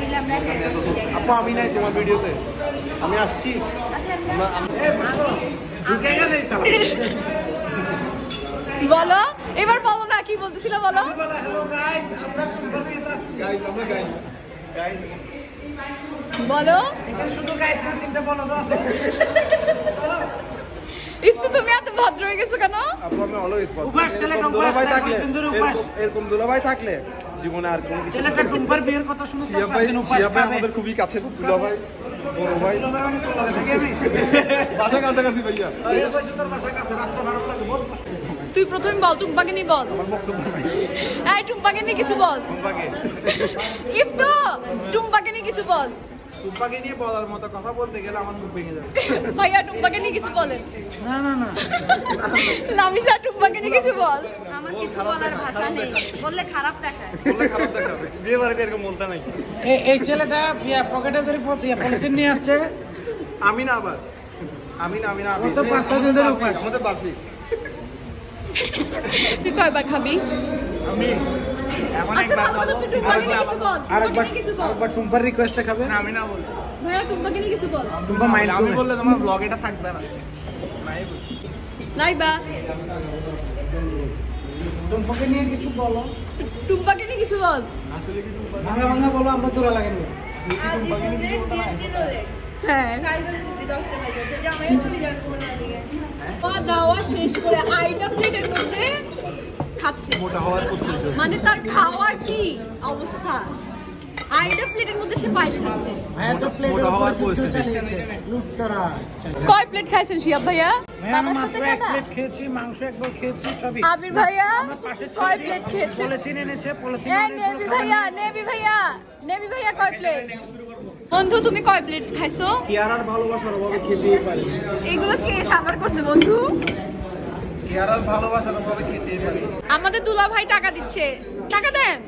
মিলে আমরা আপু আমি নাই তোমার ভিডিওতে। আমি আসছি। আচ্ছা বলো এবার বলো না কি বলতেছিল বলো? হ্যালো গাইস আমরা গাইস আমরা গাইস গাইস বলো। শুধু গাইস না তিনটা বলো ইফতু তুমি এত ভদ্র হয়ে গেছো কেন? আপু আমি অলওয়েজ উপাস এরকম উপাস, দুলাভাই থাকলে। এরকম- দুলাভাই থাকলে জীবনে আর কোনো কিছু ছেলেটা টুম্পার বিয়ের কথা শুনে তো ভাই ভাই আমাদের খুবই কাছের দুলাভাই বড় ভাই। মানে। বাসা কাছাকাছি ভাইয়া। কাছে। তুই প্রথমে বল টুম্পাকে নিয়ে বল। আমার বক্তব্য নাই। এই টুম্পাকে নিয়ে কিছু বল। তোমাকে ইফতু টুম্পাকে নিয়ে কিছু বল। টুম্পাকে নিয়ে বলার মতো কথা বলতে গেলে আমার মুখ ভেঙে যাবে। ভাইয়া টুম্পাকে নিয়ে কিছু বলেন। না না না। লামিসা টুম্পাকে নিয়ে কিছু বল। আমার কিছু বলার ভাষা নেই। বললে খারাপ দেখায়। বললে খারাপ দেখাবে। বিয়ে বাড়িতে এরকম বলতে নাই। এই- ছেলেটা পকেটে করে প- পলিথিন নিয়ে আসছে। আমি না আবার। আমি না আমি না আমি তো পাঁচ ছয় দিন ধরে আমাদের বাকি তুই কয়বার খাবি? আমি এখন আচ্ছা আরেকবার আরেকবার টুম্পার রিকোয়েস্টে খাবে? আমি না বলব ভাইয়া টুম্পাকে নিয়ে কিছু বল। টুম্পা মাইন্ড আমি বললে তোমার ব্লগ এটা থাকবে না। লাইবা টুম্পাকে নিয়ে কিছু বলো। টুম্পাকে নিয়ে কিছু বল। ভাঙা ভাঙা বলো আমরা চোরা লাগে হ্যাঁ। খাওয়া দাওয়া শেষ করে আইটা প্লেটের মধ্যে খাচ্ছে। মোটা হওয়ার প্রস্তুতি মানে তার খাওয়ার কি অবস্থা? প্লেটের মধ্যে সে পায়েস খাচ্ছে। মোটা হওয়ার কয় প্লেট খাইছেন শিয়াব ভাইয়া? প্লেট আবির ভাইয়া কয় নেবি ভাইয়া নেবি ভাইয়া নেবি ভাইয়া কয় প্লেট? বন্ধু তুমি কয় প্লেট খাইছো? কেয়ারার ভালোবাসার অভাবে খেতেই কে সাবার করছে বন্ধু? ভালোবাসার অভাবে খেতে পারি আমাদের দুলা ভাই টাকা দিচ্ছে। টাকা দেন।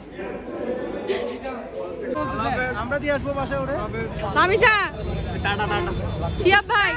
আমরা দিয়ে আসব বাসায় ওরে। Tata tata. শিয়াব ভাই।